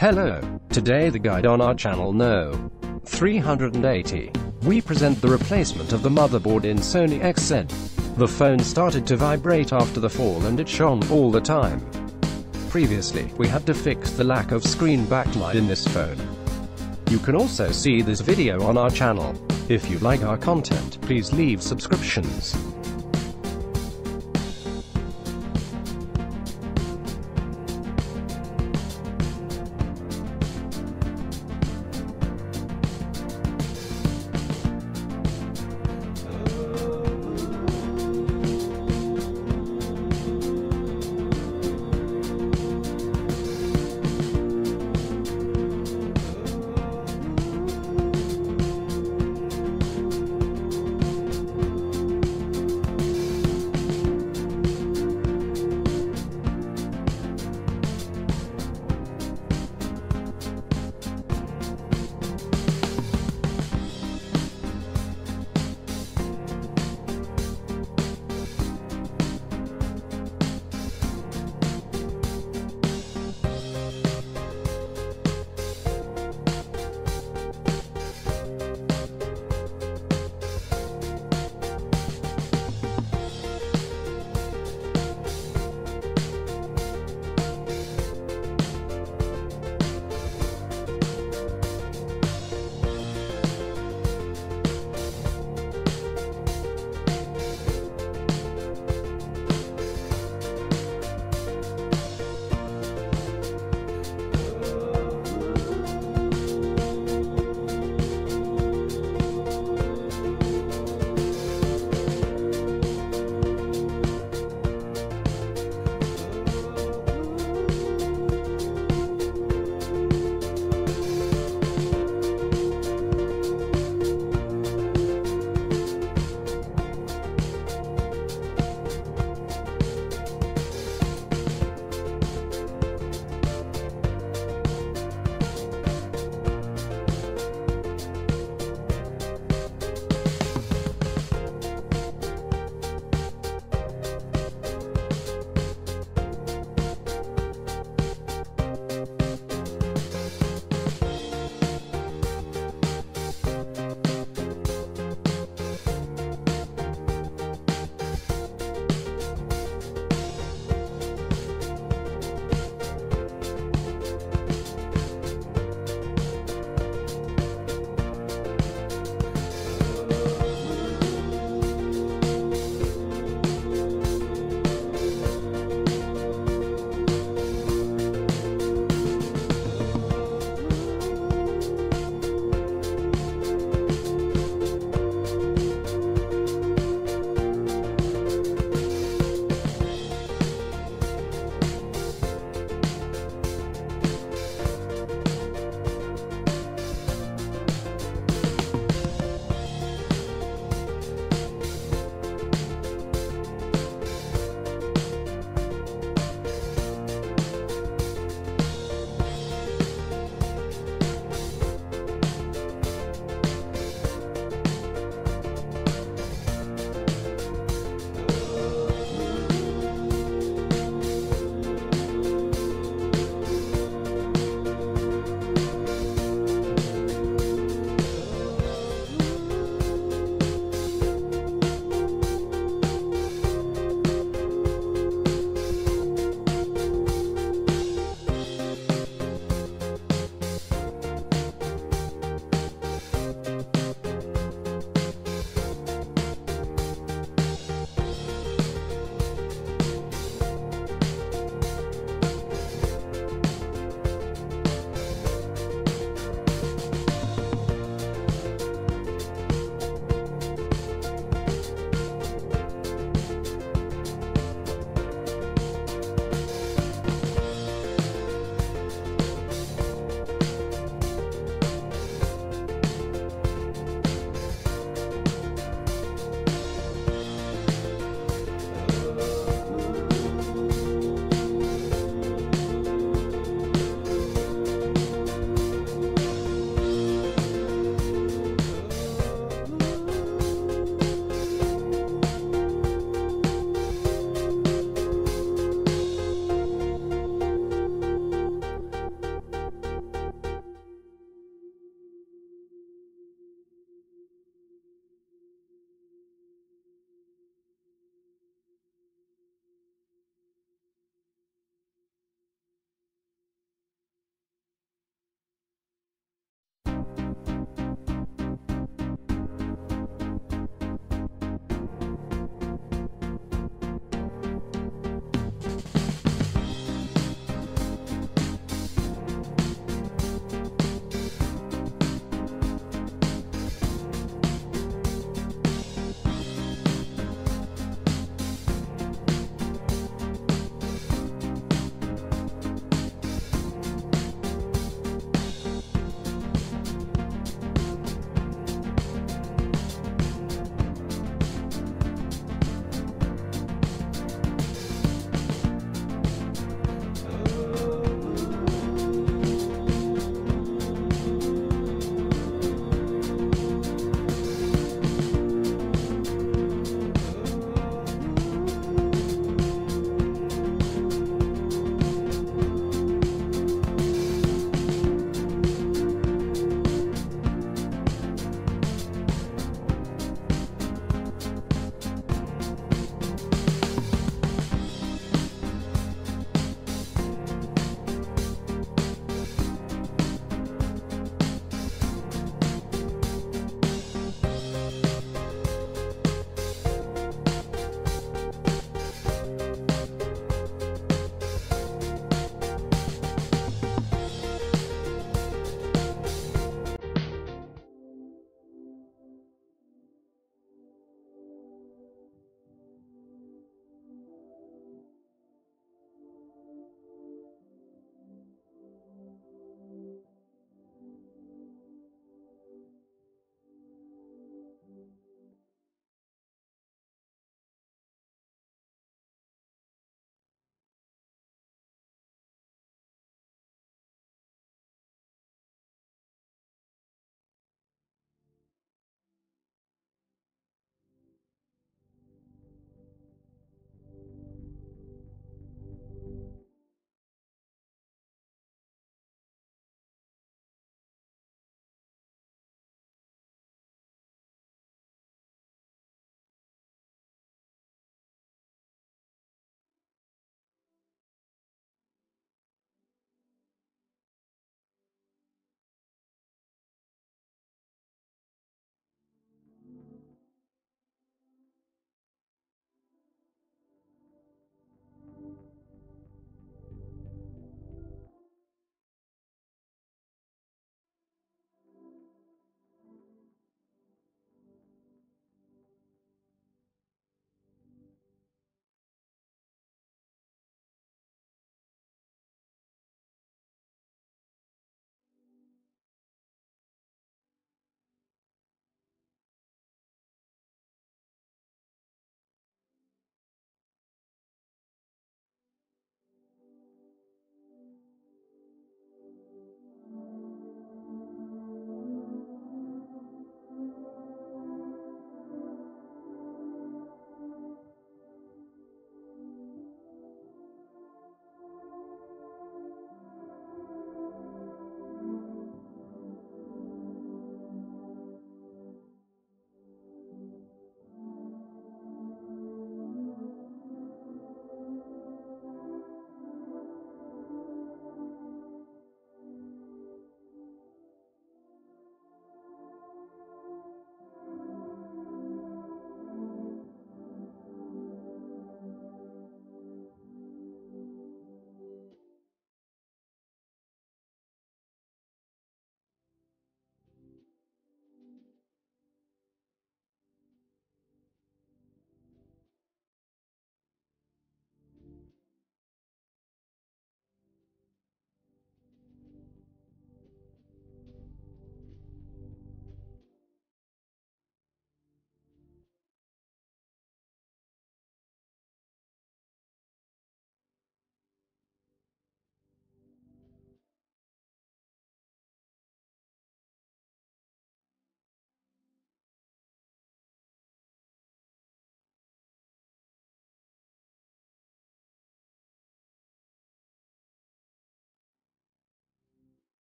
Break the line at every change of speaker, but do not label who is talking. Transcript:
Hello, today the guide on our channel No. 380. We present the replacement of the motherboard in Sony XZ. The phone started to vibrate after the fall and it shone all the time. Previously, we had to fix the lack of screen backlight in this phone. You can also see this video on our channel. If you like our content, please leave subscriptions.